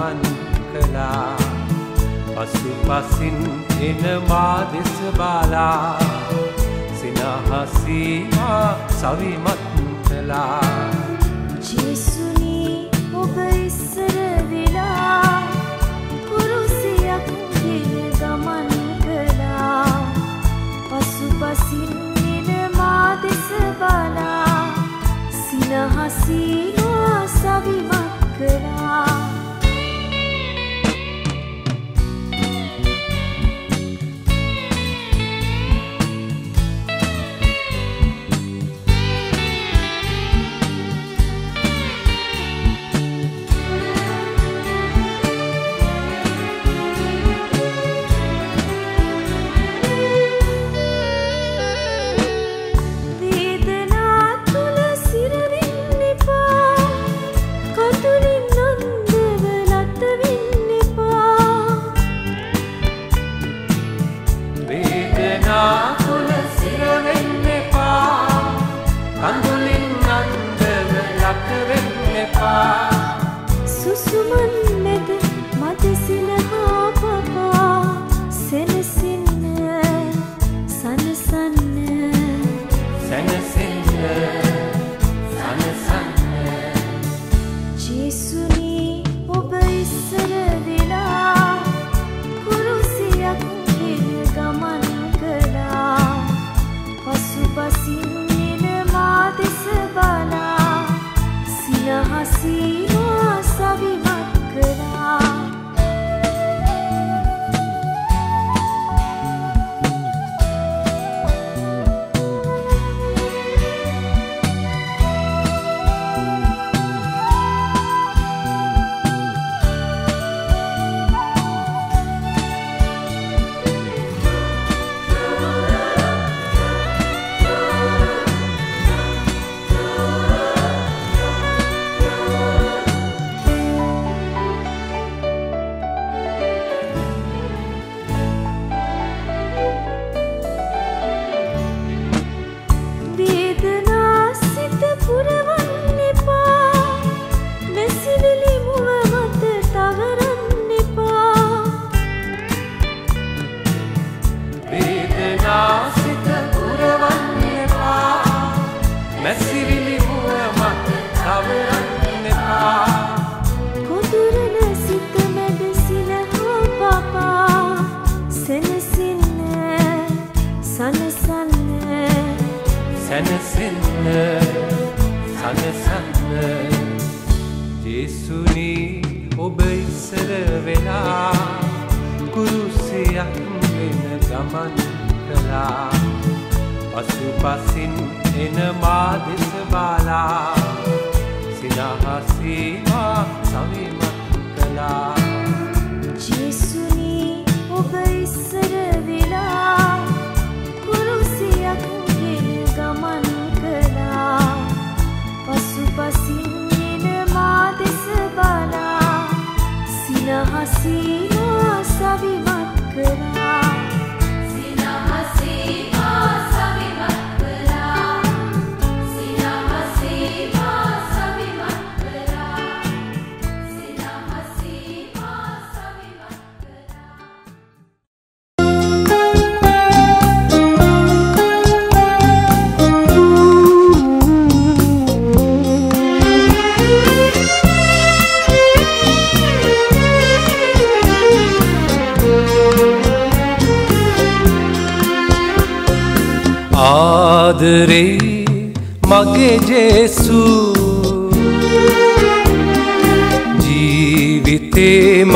my kindness.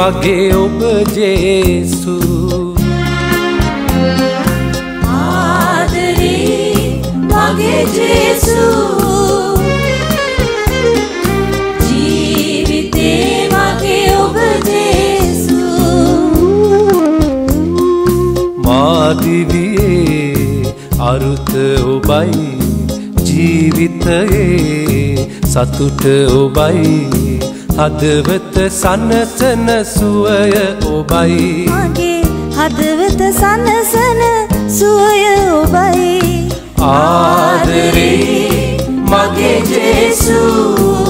වගේ ඔබ ජේසු. ආදරේ වගේ ජේසු. ජීවිතේ වගේ ඔබ ජේසු. මාදිවියේ අරුත ඔබයි ජීවිතයේ සතුට ඔබයි හදවත සනසන සුවය ඔබයි. මගේ හදවත සනසන සුවය ඔබයි. ආදරේ මගේ ජේසුස්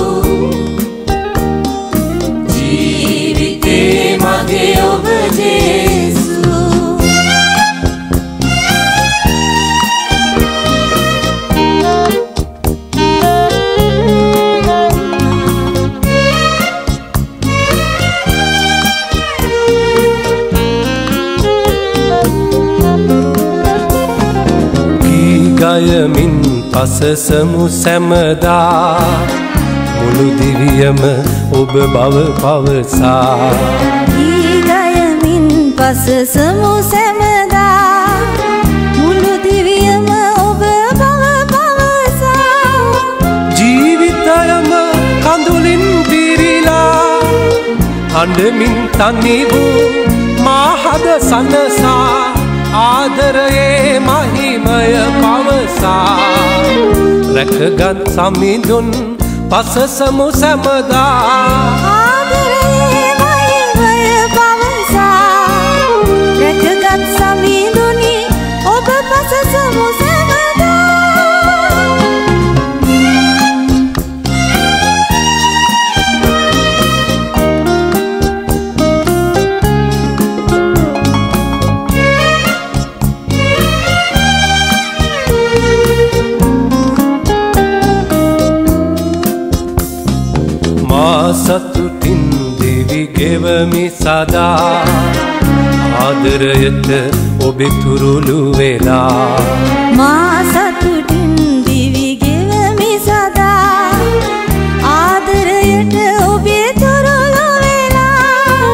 පසසමු සැමදා. මුළු දිවියම ඔබ බව පවසා. ගීගයමින් පසසමු සැමදා. මුළු දිවියම ඔබ බව පවසා. ජීවිතයම කඳුලින් පිරිලා. හඬමින් තනි වූ මාහද සනසා ආදරයේ මහිමය පවසා. රැකගත් සමිඳුන් පසසමු සැමදා. ගෙවමි සදා. ආදරයට ඔබෙ තුරුළු වෙලා. මා සතුටින් දිවි ගෙවමි සදා. ආදරයට ඔබේ තුරුළු වෙලා.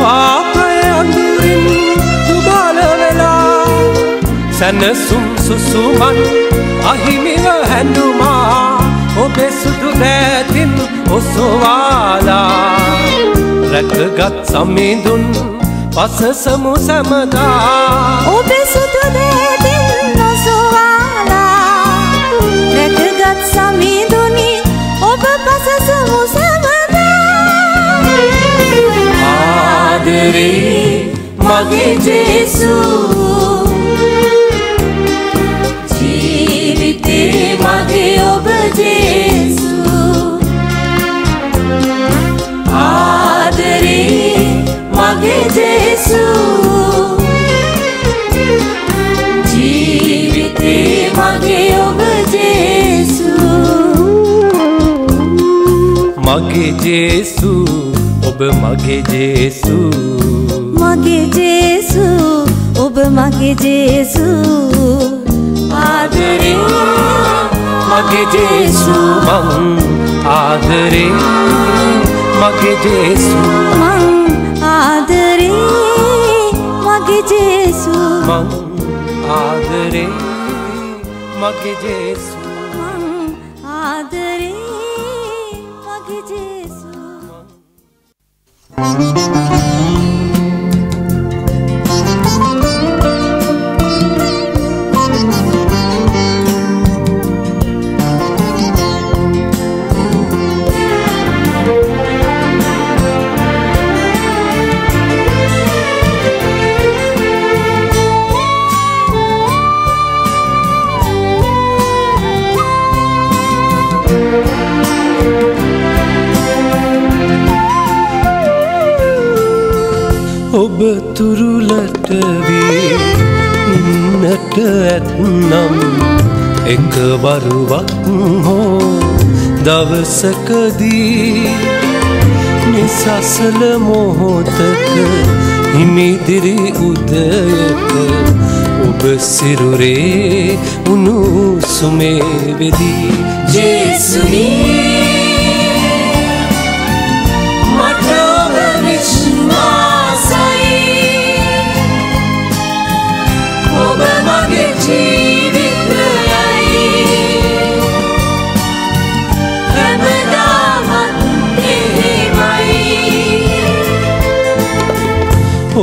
පාපය අඳුරින් දුබල වෙලා. සැනසුම් සුසුමන් අහිමිව හැඳුමා. ඔබේ සුදු බෑතින් ඔසවාලා රැකගත් සමිඳුන් පසසමු සැමදා. ඔබේ සුදු දේදින් නොසවාලා රැකගත් සමීදුනි ඔබ පසසමු සැමදා. ආදරේ මගේ ජේසු. ජීවිතේ මගේ මගේ ජේසු ජීවිතේ මගේ ඔබ ජේසු. මගේ ජේසු ඔබ මගේ ජේසු. මගේ ජේසු ඔබ මගේ ජේසු. ආදරේ මගේ ජේසු. මං ආදරේ මගේ ජේසු. මං මං ආදරේ මගේ ජේසු. ඔබ තුරුලට වී ඉන්නට ඇත්නම් එකවරුවක් හෝ දවසකදී නිසසල මොහොතක හිමිදිරි උදයක ඔබ සිරුරේ උණුසුමේ වෙදී ජේසුනී.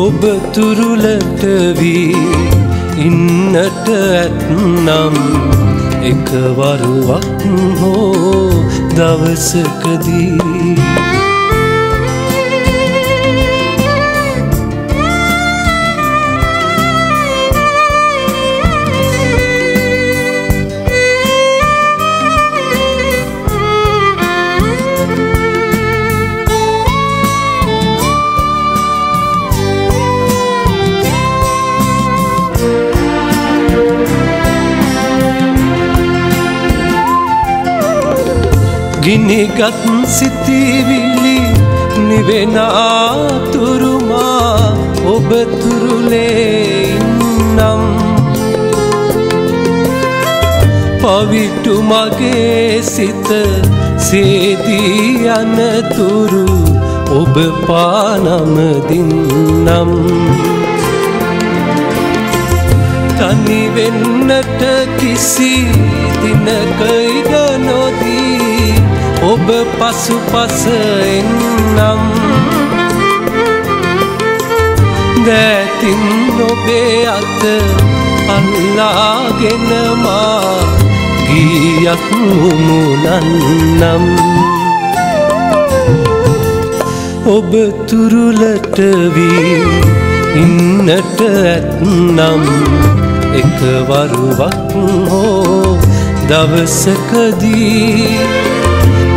ඔබ තුරුලට වී ඉන්නට ඇත්නම් එකවරුවක් හෝ දවසකදී ගිනිගත් සිතිවිලි නිවෙන ආතුරුමා ඔබ තුරුලේ ඉන්නම්. පවිටු මගේ සිත සේදී යනතුරු ඔබ පානමදින්නම් තනිවෙන්නට කිසි දිනකයිද නොදී ඔබ පසු පස එන්නම්. දැතින් නොබේ අත අල්ලාගෙනමා ගීයක් උමුණන්නම් ඔබ තුරුලට වී ඉන්නට ඇත්නම් එකවරුවක් හෝ දවසකදී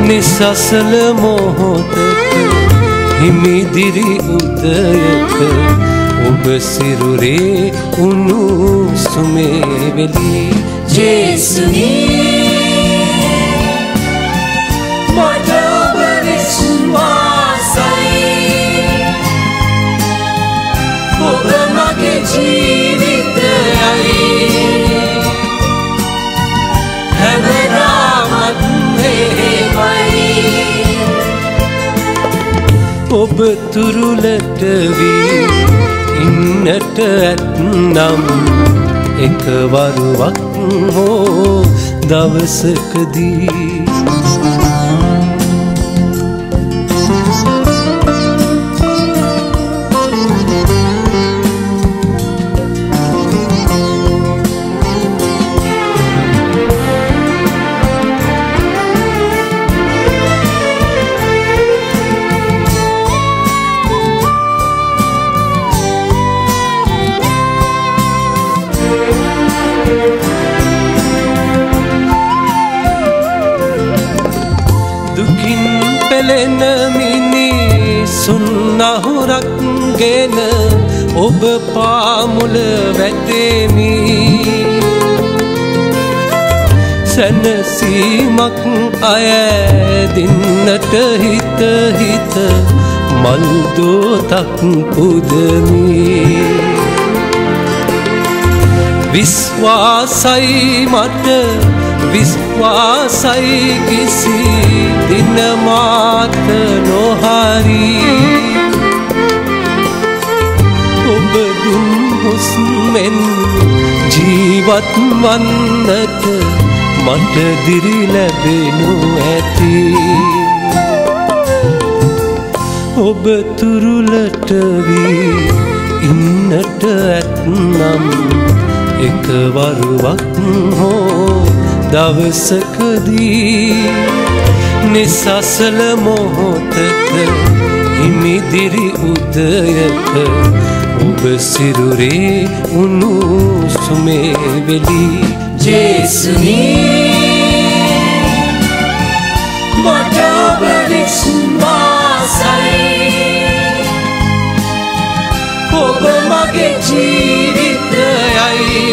නිසසල මොහොතක හිමිදිරි උදයක ඔබ සිරුරේ උුණු සුමේවෙලී ජේසුනී. ඔබ තුරුලට වී ඉන්නට ඇත්නම් එකවරුවක් හෝ දවසකදී මිනිසුන් අහුරක් ගෙන ඔබ පාමුල වැටෙමි. සැනසීමක් අයදින්නට හිත හිත මල්දෝතක් පුදමී. විශ්වාසයි මට විශ්වාසයි කිසි දිනමාත නොහරි. හුස්මෙන් ජීවත් වන්නට මට දිරි ලැබෙනු ඇති. ඔබ තුරුලට වී ඉන්නට ඇත්නම් එකවරුවක් හෝ දවසකදී නිසසල මොහොතක හිමිදිරි උදයක ඔබ සිරුරේ උුණු සුමේවෙලී ජේසුනී. මට ඔබ විශ්වාසයි ඔබ මගේ ජීවිතයයි.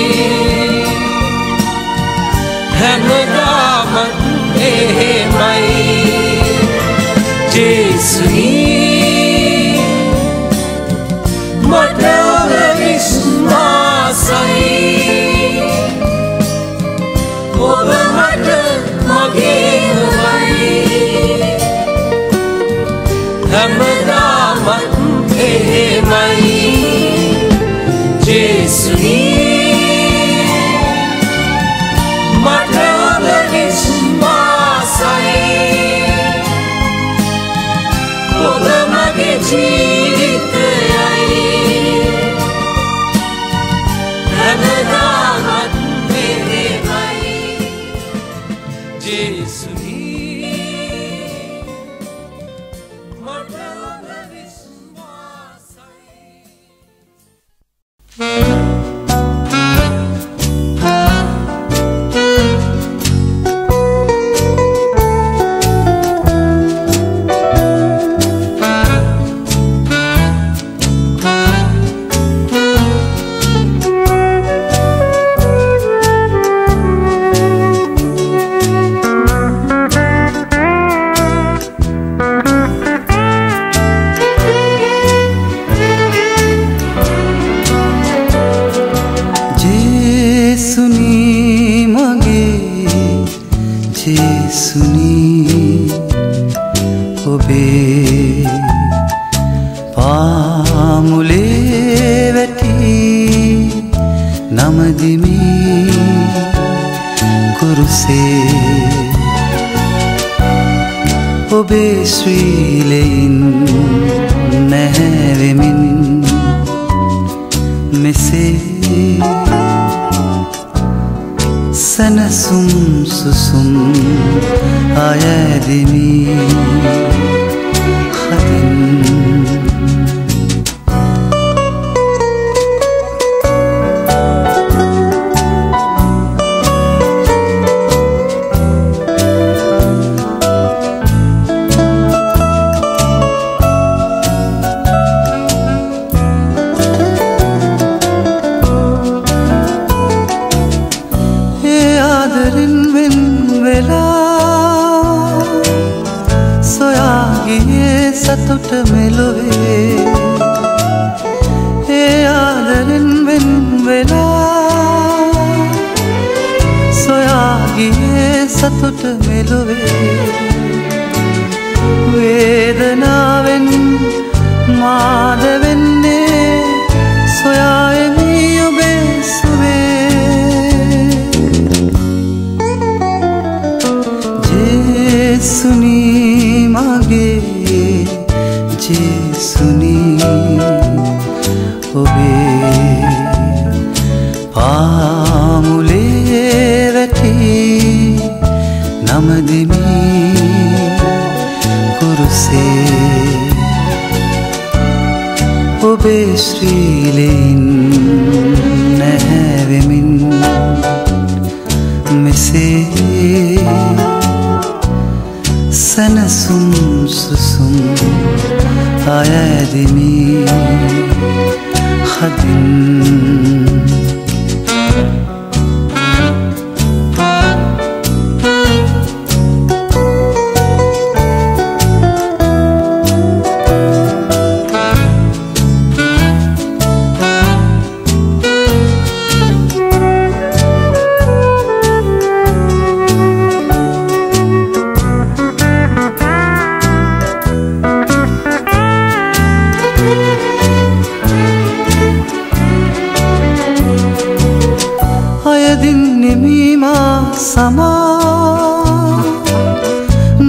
හැමදාමත් එහෙමයි. ජේසුනී. ජේසුනී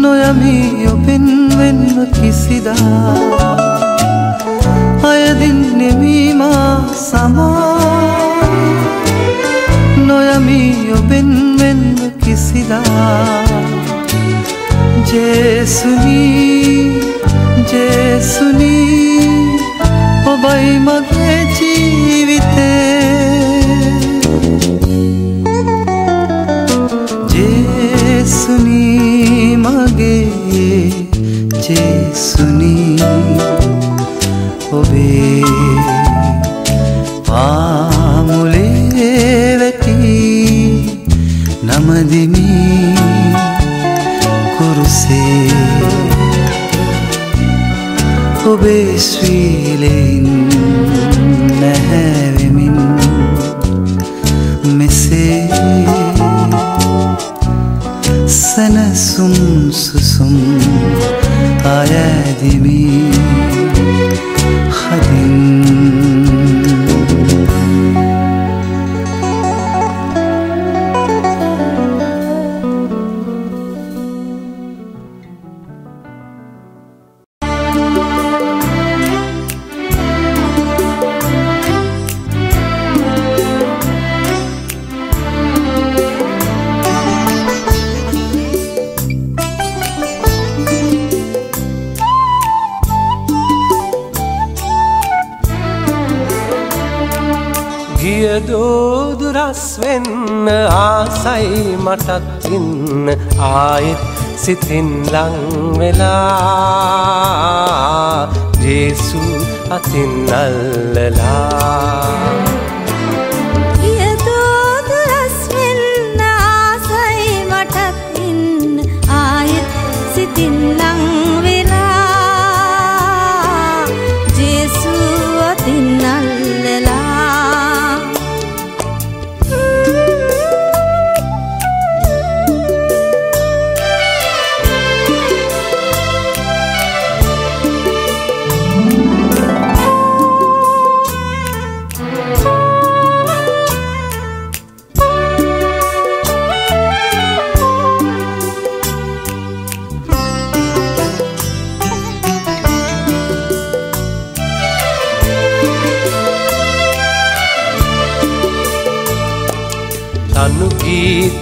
නොයමී ඔපෙන්වෙන්ම කිසිදා. අයදින් නෙමීමා සමා. නොයමී ඔපෙන්වෙන්ම කිසිදා. ජේසුනී ජේසුනී ඔබයි මගේ ජීවිතේ. always feel සිතින් ලංවෙලා ජේසු අතින් අල්ලලා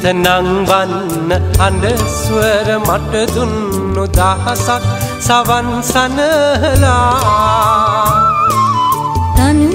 ගීත නංවන්න අඩස්වර මට දුන්නු දහසක් සවන් සනහලා. තනු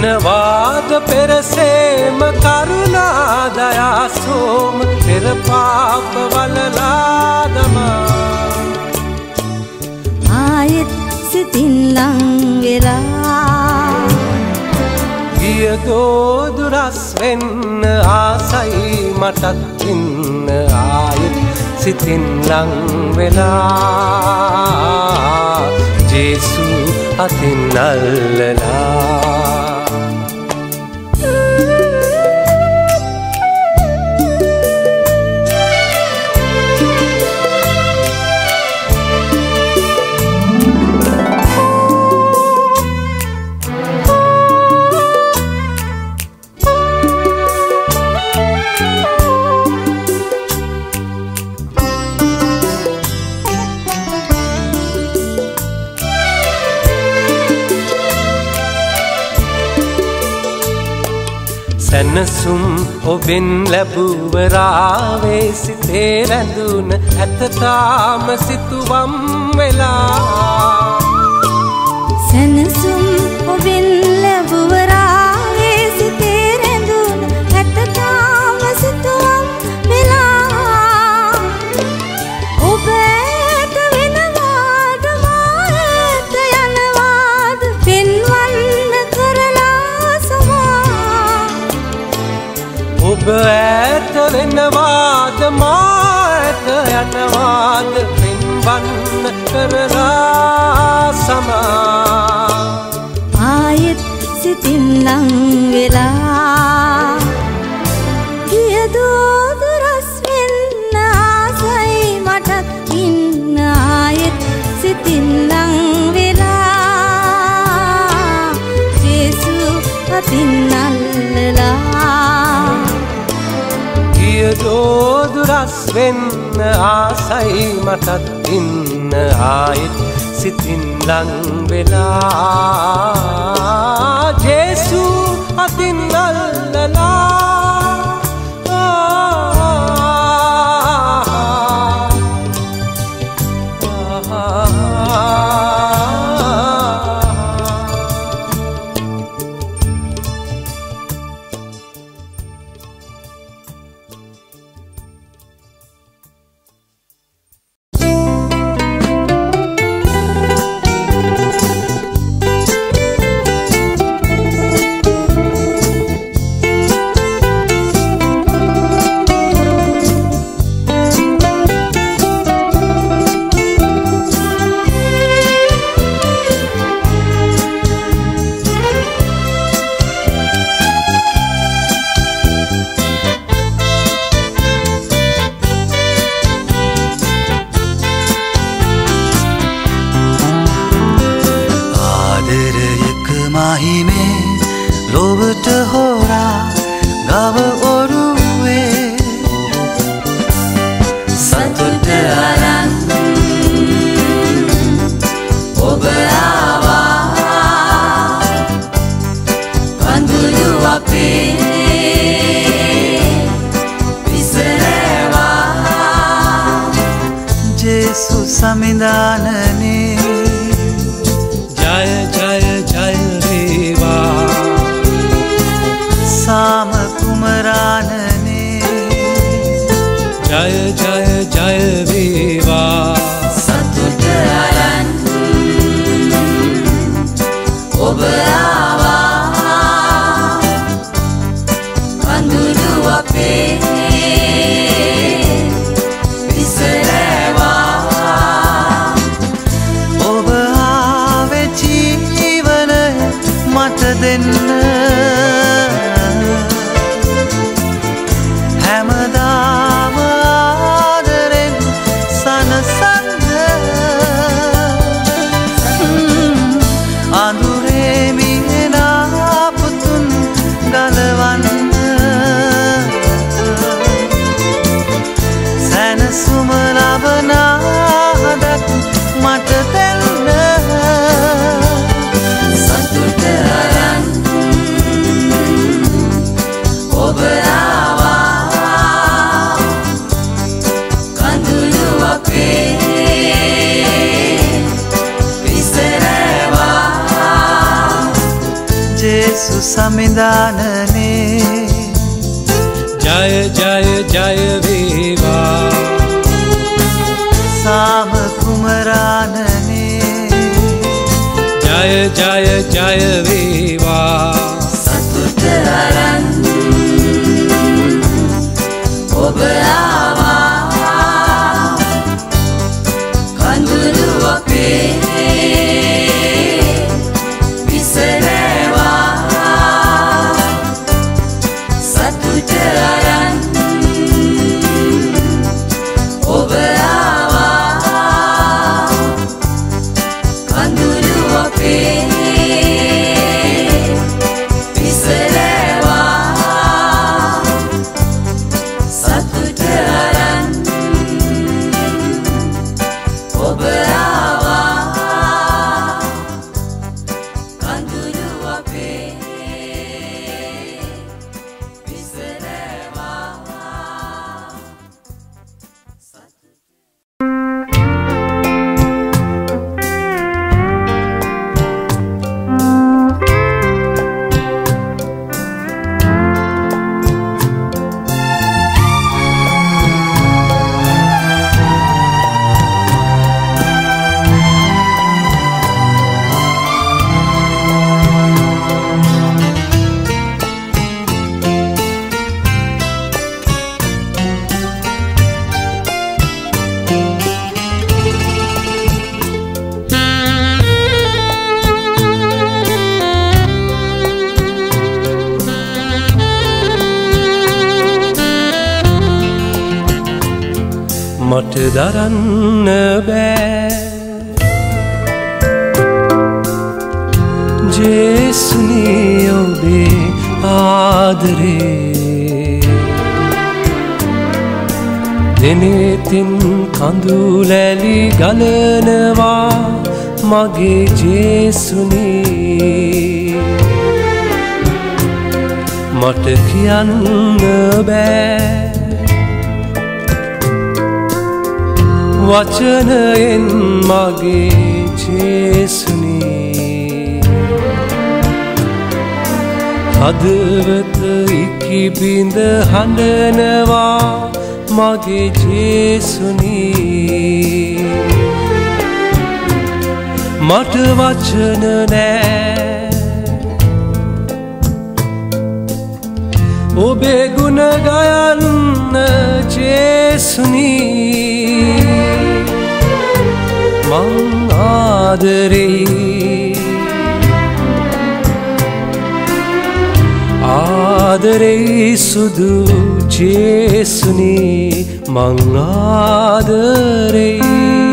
එනවාද පෙරසේම කරුණාදයාසෝම පෙරපාප වලලාදමා. ආයෙත් සිතින් ලං වෙලා. ගියදෝදුරස් වෙන්න ආසයි මටත් ඉන්න ආයෙත් සිතින් ලං වෙලා. ජේසු අතින් අල්ලලා සැනසුම් ඔබෙන් ලැබුවරාවේ සිතේ රැඳුන ඇතතාම සිතුවම් වෙලා. සැනසුම් ඔබෙන් ලැබුවරාවේ ඔබ ඇත වෙනවාද මාඇත යනවාද පෙන්වන්න කරලා සමා. ආයෙත් සිතින් ලං වෙලා කියදෝදු රස් වෙන්න ආසයි මටත් ඉන්න. ආයෙත් සිතින් ගියදෝදුරස් වෙන්න ආසයි මටත් ඉන්න ආයෙත් සිතින් ලං වෙලා. ජේසු අතින් time ජය ජය ජය වේවා. වචනයෙන් මගේ ජේසුනී හදවත ඉකිබිඳ හඬනවා මගේ ජේසුනී මට වචන නෑ ඔබේ ගුණ ගයන්න ජේසුනී. මං ආදරෙයි. ආදරෙයි සුදු ජේසුනී. මං ආදරෙයි.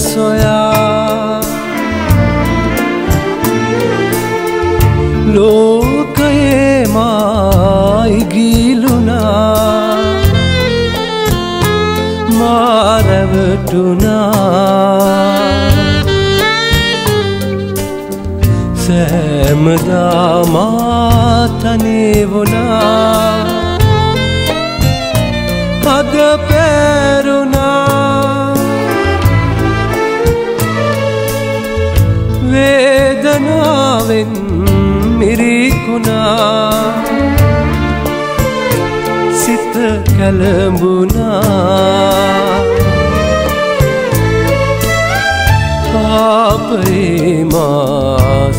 සොයා ලෝකයේ මායිගිලුනා මාරැවටුනා සෑමදාමාතනේවුණා වේදනාවෙන් මිරිකුණා. සිත කැළඹුණා. පාපේ මා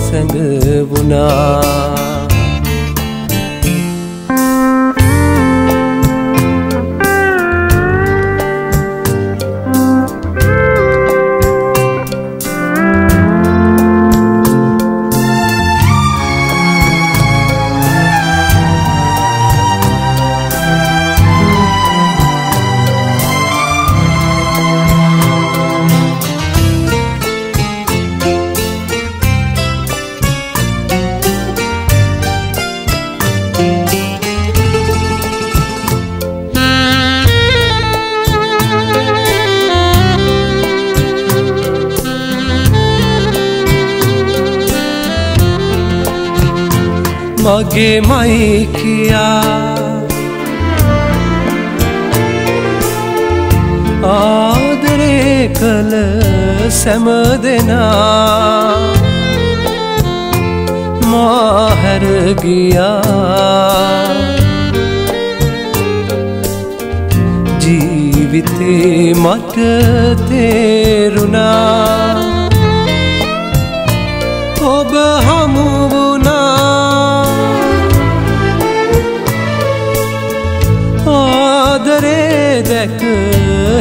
සැඟවුණා මගේමයි කියා ආදරේ කළ සැම දෙනා. මාහැරගියා ජීවිතේ මට තේරුණා.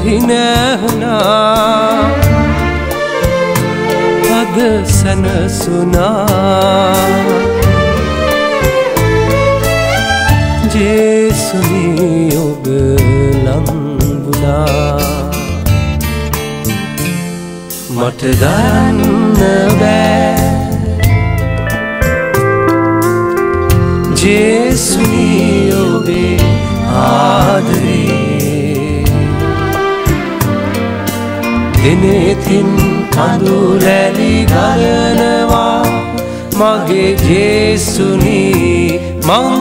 හිනැහුණා අද සැනසුනා. ජේසුනී ඔබ ලංගුණා මට දන්න බෑ. ජේසුනී ඔබේ දිනෙතින් කඳුරැලි ගලනවා මගේ ජේසුනී මං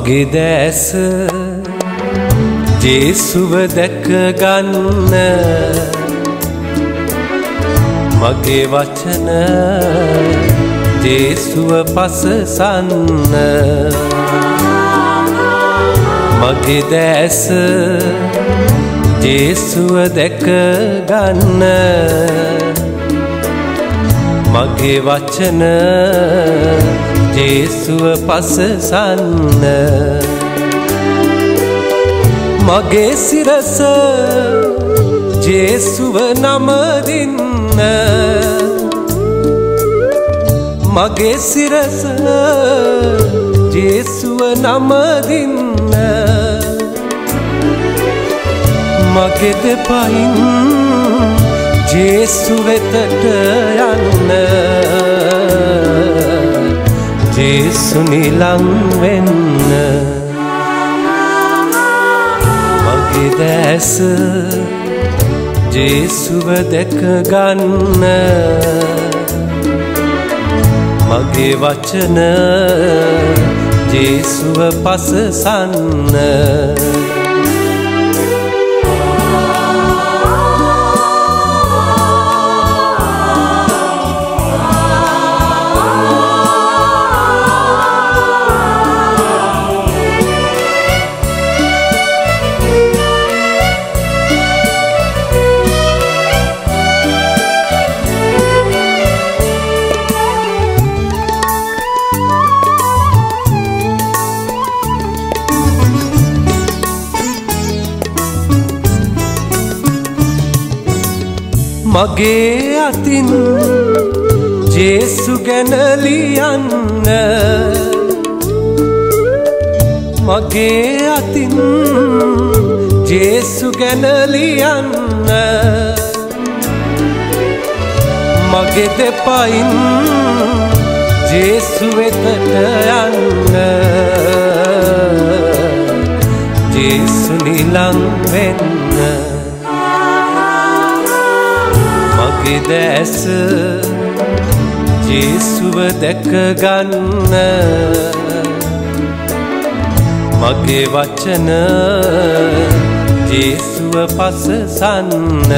මගේ දැස ජේසුව දැක ගන්න. මගේ වචන ජේසුව පසසන්න. මගේ දැස ජේසුව දැක ගන්න. මගේ වචන ජේසුව පසසන්න මගේ සිරස ජේසුව නමදින්න මගේ සිරස ජේසුව නමදින්න මගේ දෙපයින් ජේසු වෙතට යන්න. ජේසු නිලං වෙන්න. මගේ දැස ජේසුව දැක ගන්න. මගේ වචන ජේසුව පසසන්න. මගේ අතින් ජේසු ගැනලියන්න මගේ අතින් ජේසු ගැනලියන්න මගේ දෙපයින් ජේසු වෙතට යන්න. ජේසු නිලං වෙන්න. මගේ දැස ජේසුව දැක ගන්න. මගේ වචන ජේසුව පසසන්න.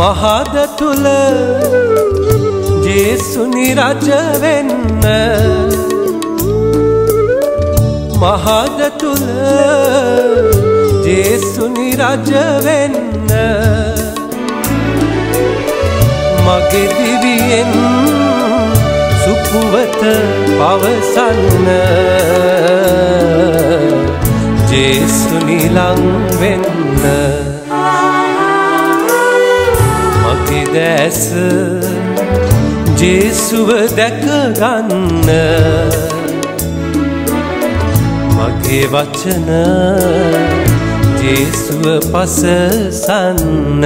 මහද තුල ජේසුනි රජ වෙන්න මහද තුල ජේසුනි රජ වෙන්න මගේ දිවියෙන් සුපුවත පවසන්න. ජේසුනි ලං වෙන්න මගේ දැස ජේසුව දැකගන්න. මගේ වචන ජේසුව පසසන්න.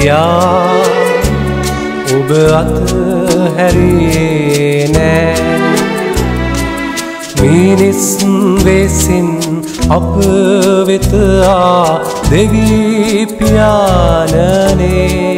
කියා ඔබ අත හැරියේ නෑ. මිනිස් වෙසින් අප වෙතආ දෙවීපියානනේ ඔබ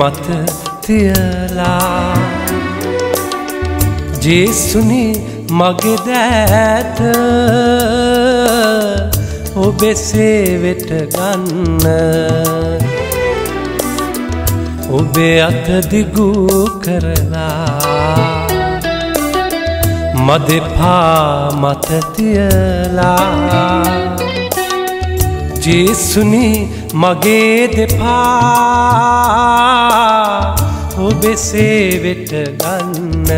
මත තියලා ජේසුනි මගේ දෑත ඔබේ සේවෙට ගන්න. ඔබේ අත දිගු කරලා මදෙපා මත තියලා ජේසුනි මගේ දෙපා ඔබේ සේවෙට ගන්න.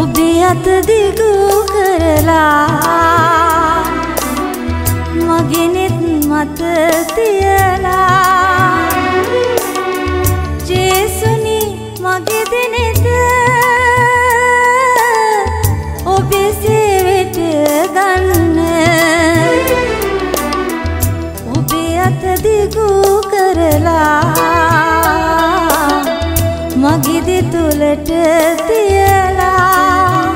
ඔබේ අත දිගු කරලා මගෙනෙත් මත තියලා. ජේසුනි මගේ දෙනෙත තියලා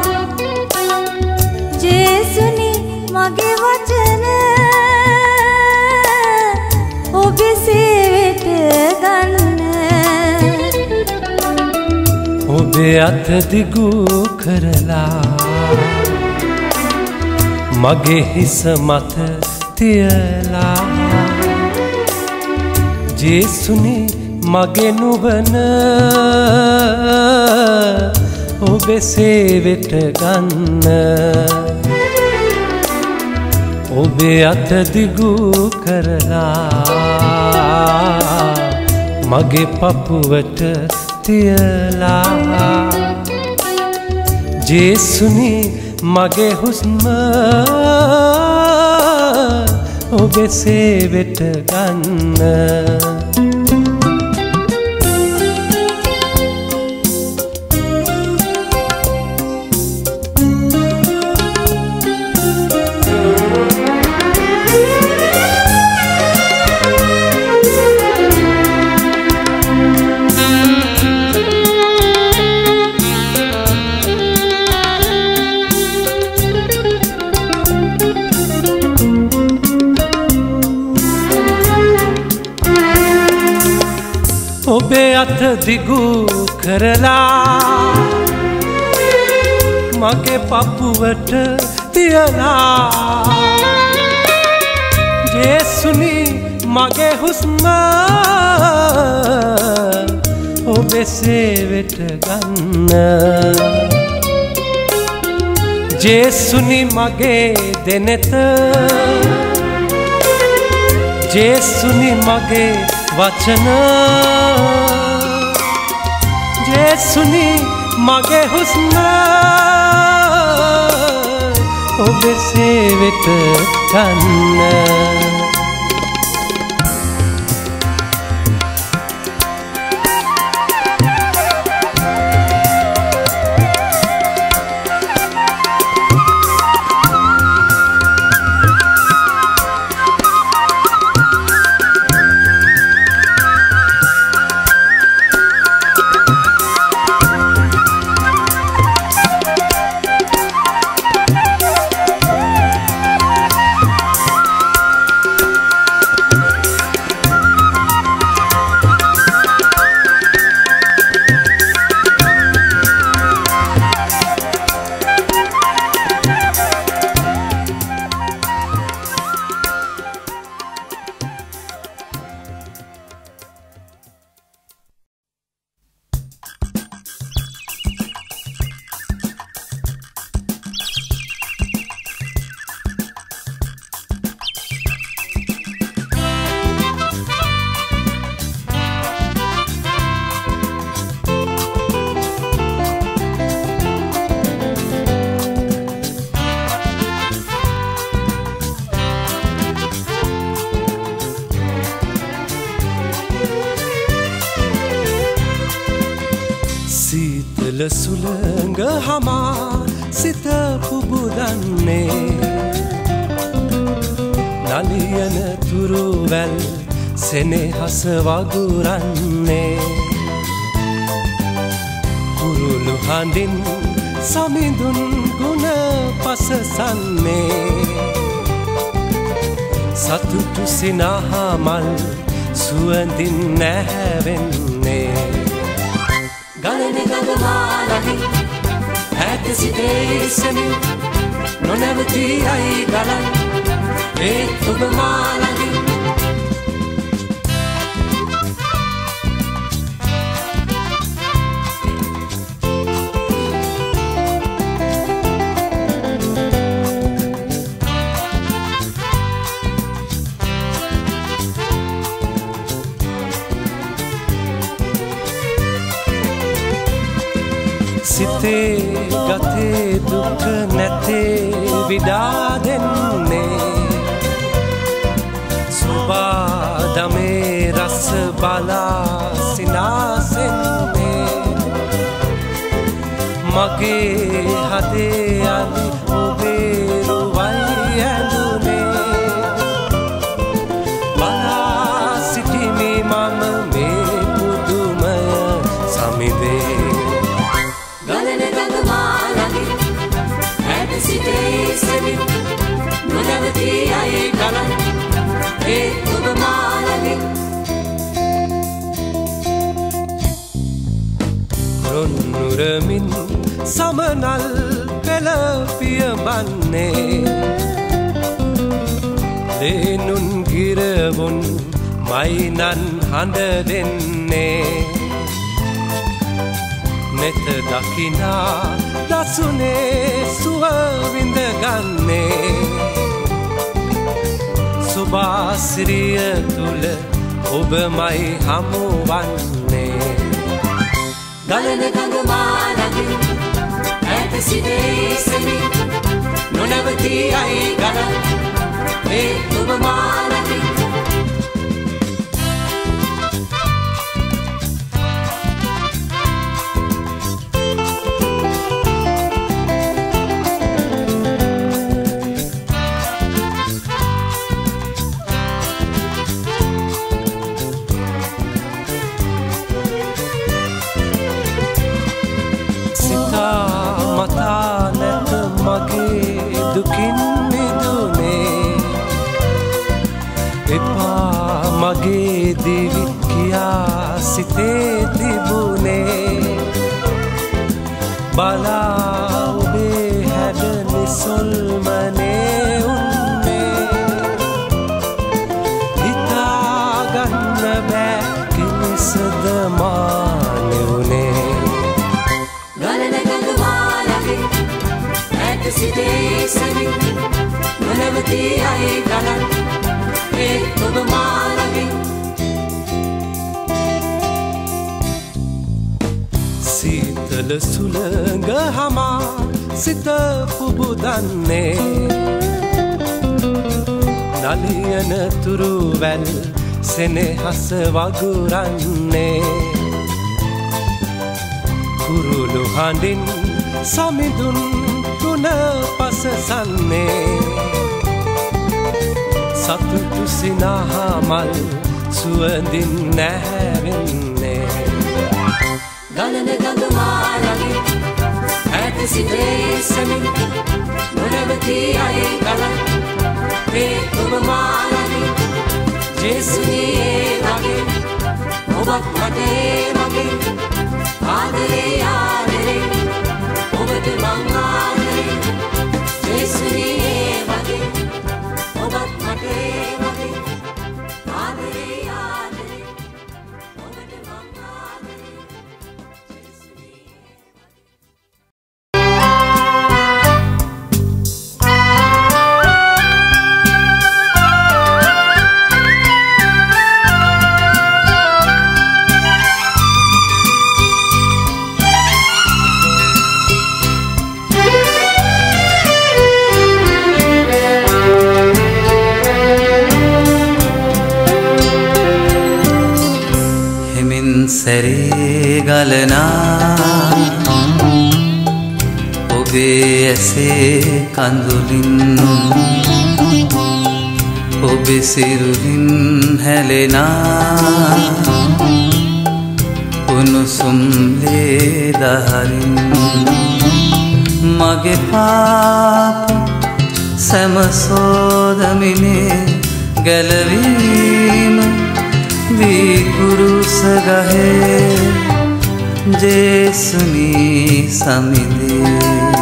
ජේසුනි මගේ වචන ඔබේ සේවෙට ගන්න. ඔබේ අත දිගු කරලා මගේ හිස මත තියලා ජේසුනි මගේ නුවන ඔබේ සේවෙට ගන්න. ඔබේ අත දිගු කරලා මගේ පපුවට තියලා. ජේසුනි මගේ හුස්ම ඔබේ සේවෙට ගන්න. ඔබේ අත දිගු කරලා මගේ පපුවට තියලා ජේසුනි මගේ හුස්ම ඔබේ සේවෙට ගන්න. ජේසුනි මගේ දෙනෙත ජේසුනි මගේ වචන. ජේසුනි මගේ හුස්ම. ඔබේ සේවෙට ගන්න. සුළඟ හමා සිත පුබුදන්නේ. නලියන තුරුවැල් සෙනෙහස වගුරන්නේ. කුරුළු හඬින් සමිඳුන් ගුණ පසසන්නේ. සතුටු සිනහමල් සුවඳින් නැහැවෙන්නේ. ගලන ගඟමාලහි ඇත සිටේසමින් නොනැවති අයි ගලන් ඒත් ඔබ මාලහි දුක නැතේ විඩා දෙන්නේ. සුබාදමේ රස බලා සිනාසෙන්නේ. මගේ හදේ බන්නේ ලේනුන් ගිරවුන් මයිනන් හඬ දෙන්නේ. නෙත දකිනා දසුනේ සුවවිඳ ගන්නේ. සුභාසිරිය තුළ ඔබමයි හමුවන්නේ. ගලන ගඟමාලහි ඇත සිටේසමින් නොනැවති අයි ගලන් ඒත් නිසොල්මනේ උන්නේ. හිතාගන්න බෑ කිනිසද මානෙවුනේ ගලන ගඟමාලහි ඇත සිටේසමින් නොනැවති අයි ගලන්. ඒත් ඔබ මාලහි සීතල සුළඟ හමා සිත පුබුදන්නේ. නලියන තුරුවැල් සෙනෙහස වගුරන්නේ. කුරුළු හඬින් සමිඳුන් තුන පසසන්නේ සතුටු සිනහමල් සුවඳින් නැහැවෙන්නේ. ගලන ගඟමාලහි ඇත සිටේසමින් නොනැවති අයි ගලන් ඒත් ඔබ මාලහි ජේසුනේ වගේ ඔබත් මටේ වගේ. කඳුලින් ඔබෙ සිරුරින් හැලෙනා. උණුසුම් ලේ දහරින් මගේ පාප සැමසෝදමිනේ ගැලවීම දීකුරුසගහේ ජේසුනී සමිදේ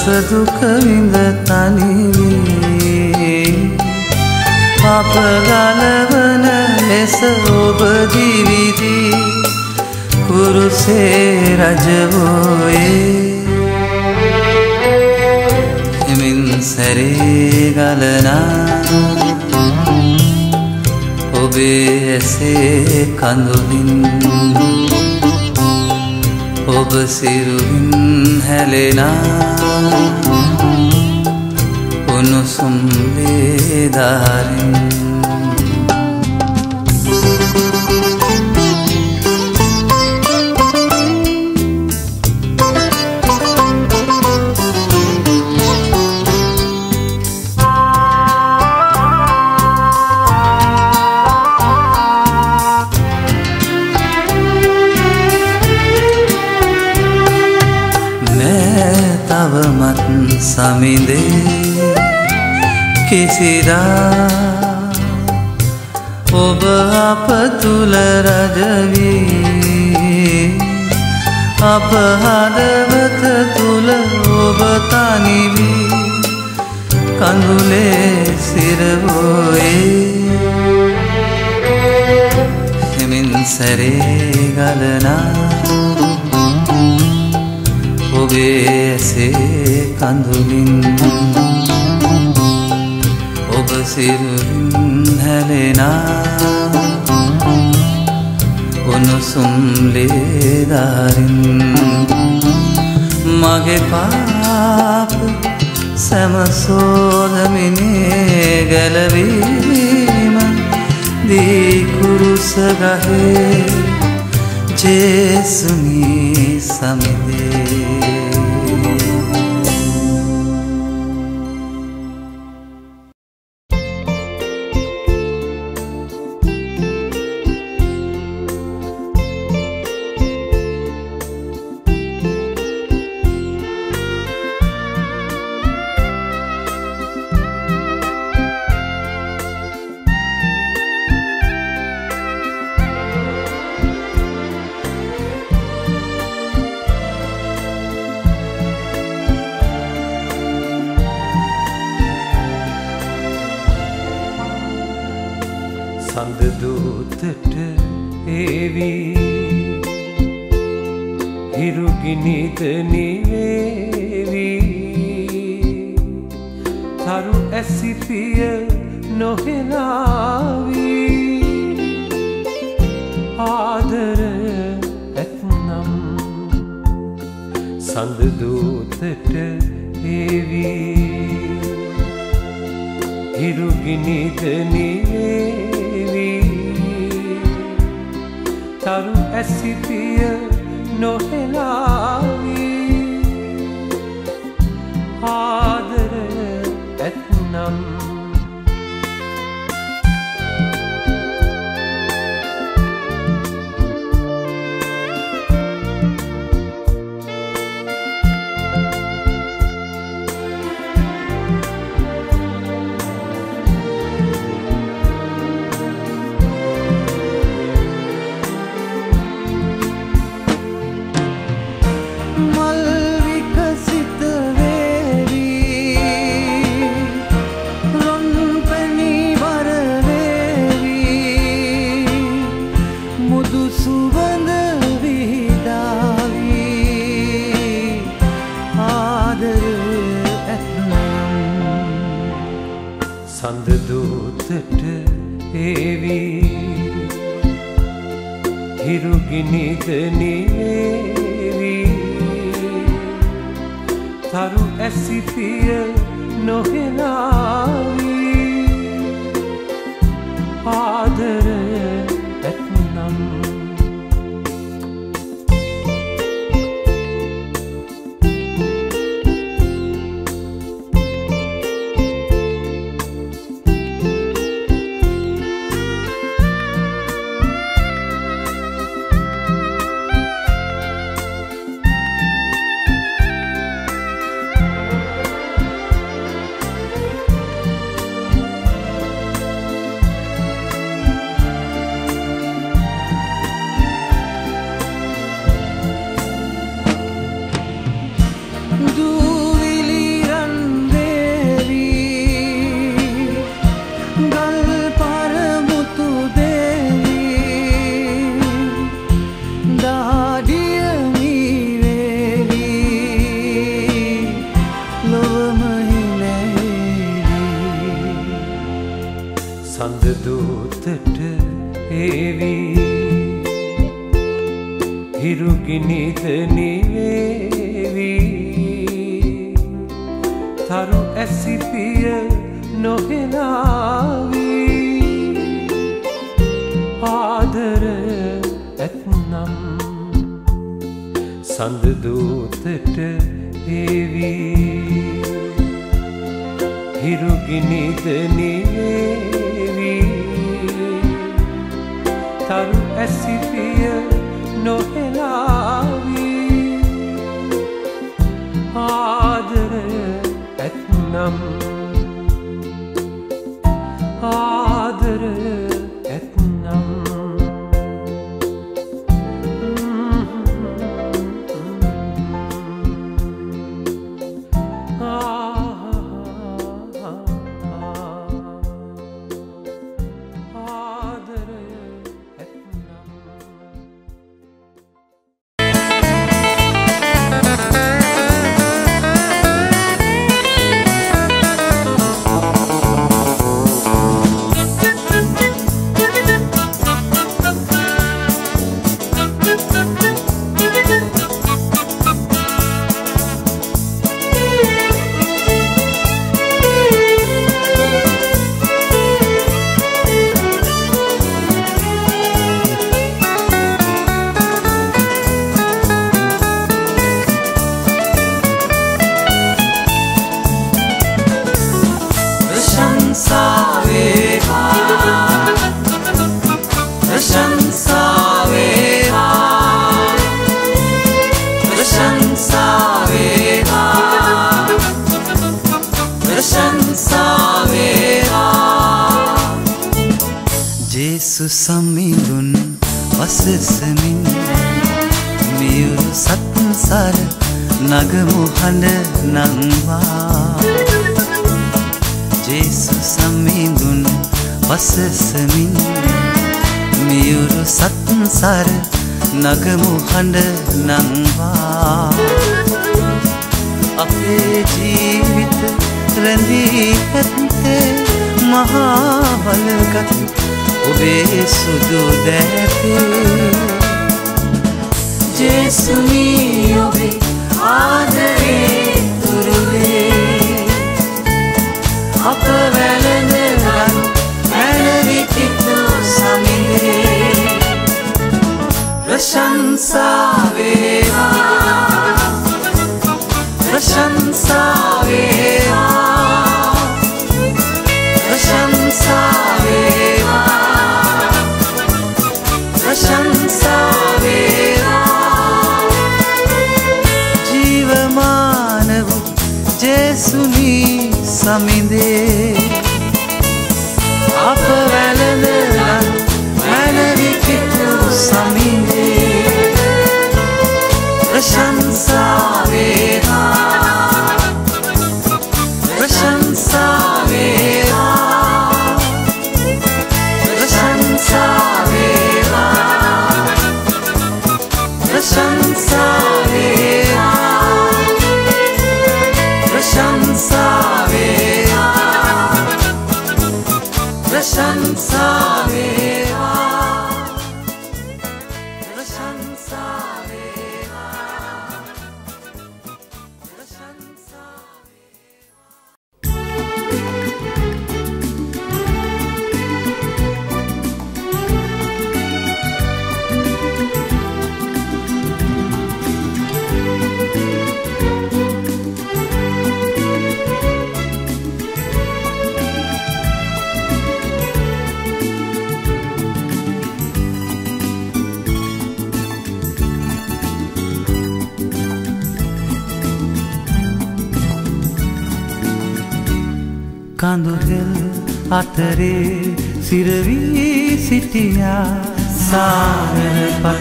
දසදුකවිඳ තනිවී. අප ගලවන ලෙස ඔබදිවිදී කුරුසේ රජවෝයේ. එමින් සැරේ ගලනා. ඔබේ ඇසේ කඳුලින් ඔබ සිරුවින් හැලෙනා. උනුසුම් වේදාරින් සමිඳේ කිසිදා. ඔබ අප තුළ රජවී අප හදවත තුළ ඔබ තනිවී. කඳුලේ සිරවෝයේ හෙමින් සැරේ ගලනා ඔබේ ඇසේ කඳුලින් ඔබ සිරුරින් හැලෙනා. උනුසුම් ලේදාරින් මගේ පාප සැමසෝදමිනේ ගැලවීම දීකුරුසගහේ ජේසුනී සමිදේ. අද දූතට ඒවී හිරුගිනිතනවේවී තරු ඇසිපිය නොහෙලාවී. ආදරය ඇත්නම් සඳදූතට ඒවී හිරුගිනිතනී හැසිපිය නොහෙලාවී. ආ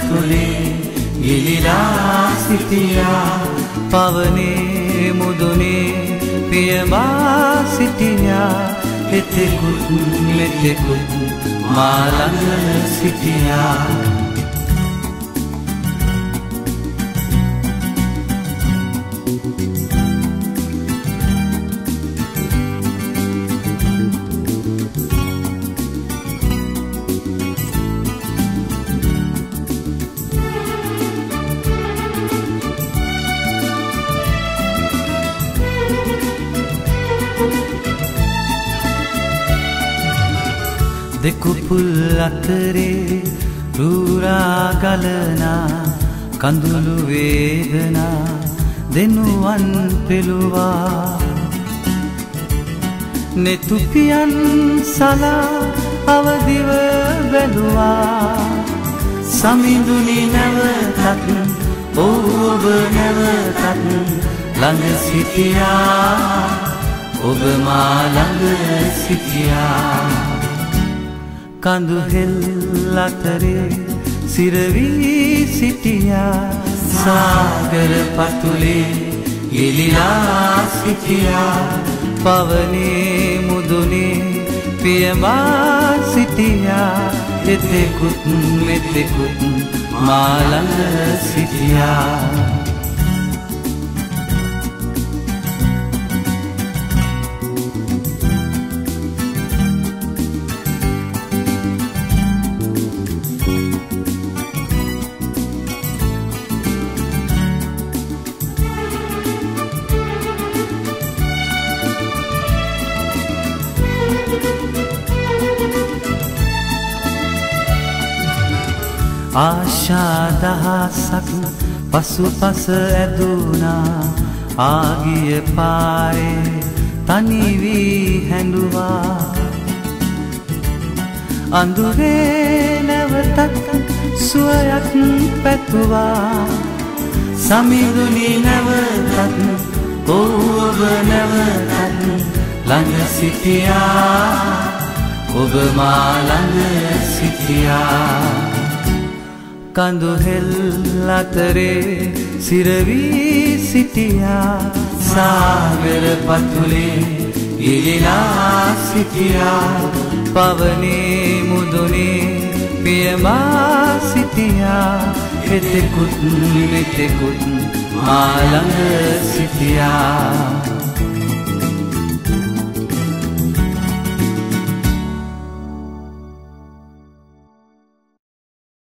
පතුලේ ගිලිලා සිටියා. පවනේ මුදුනේ පියමා සිටියා. එතෙකුත් මෙතෙකුත් මාළඟ සිටියා. අතරේ රූරා ගලනා කඳුළු වේදනා දෙනුවන් පෙළුවා. නෙතුපියන් සලා අවදිව බැලුවා. සමිඳුනි නැවතත් ඔබ නැවතත් ළඟ සිටියා. ඔබ මා ළඟ සිටියා. කඳුහෙල් අතරේ සිරවී සිටියා. සාගර පතුලේ ගෙලිලා සිටියා. පවනේ මුදුනේ පියමා සිටියා. එතෙකුත් මෙතෙකුත් මාළඟ සිටියා. ආශාදහසක් පසු පස ඇදුනා. ආගිය පාරේ තනිවී හැඩුවා අඳුරේ නැවතත් සුවයක් පැතුවා. සමිඳුනි නැවතත් ඔබ නැවතත් ළඟ සිටියා. ඔබ මා ළඟ සිටියා. කඳුහෙල් අතරේ සිරවී සිටියා. සාගර පතුලේ ඉලිලා සිටියා. පවනේ මුදුනේ පියමා සිටියා. එතෙකුත් මෙතෙකුත් මාළඟ සිටියා.